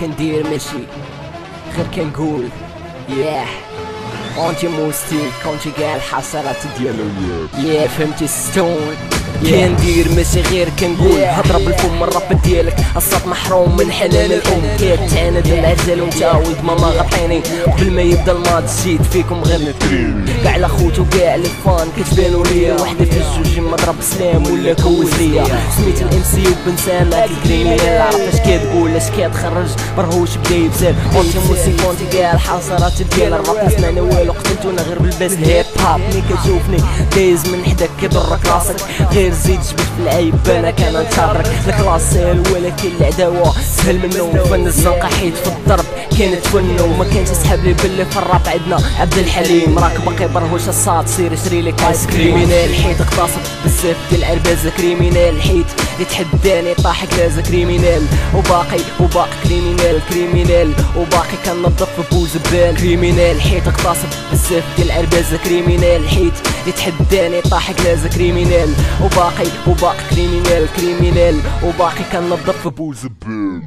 كندير ماشي. غير كنقول ياه اونتي موستي كونتي كاع الحسرات ديالو. ياه فهمتي ستون. كندير ماشي غير كنقول هضرب بالفم الراب ديالك. الصوت محروم من حنان الأم. كتعاند العزل وانت ولد ماما غطيني. قبل ما يبدأ الماضي زيد فيكم غير نترين كاع الاخوت وكاع لي فان كتبانو ليا. وحدة في الجوج مضرب سلام ولا كوز ليا. سميت الإم سي وبنسان هاك الكريمينال عرف اش كتقول اش كتخرج. مرهوش بدا يبزال اونتي موسيقى اونتي كاع الحصرات ديال الراب ما سمعنا والو. قتلتونا غير بالباس الهيب هاب ملي كتشوفني دايز من حداك كيضرك راسك. غير زيد جبت في العيب أنا كان نتحرك الكلاس سهل ولكن العداوة سهل منه فن الزنقة حيت في الضرب. كانت فن وما كانش يسحب لي باللي في الراب عندنا. عبد الحليم راك باقي برهوش الصاد؟ سير شري لك ايس كريمينال حيت اقتصد بزاف ديال العربازة كريمينال حيت اللي تحداني طاح كلازة كريمينال وباقي وباقي كريمينال كريمينال وباقي كنضف بوزبال كريمينال حيت اقتصد بزاف ديال العربازة كريمينال حيت اللي تحداني طاح كلازة كريمينال وباقي وباقي كريمينال كريمينال وباقي كنضف بوزبال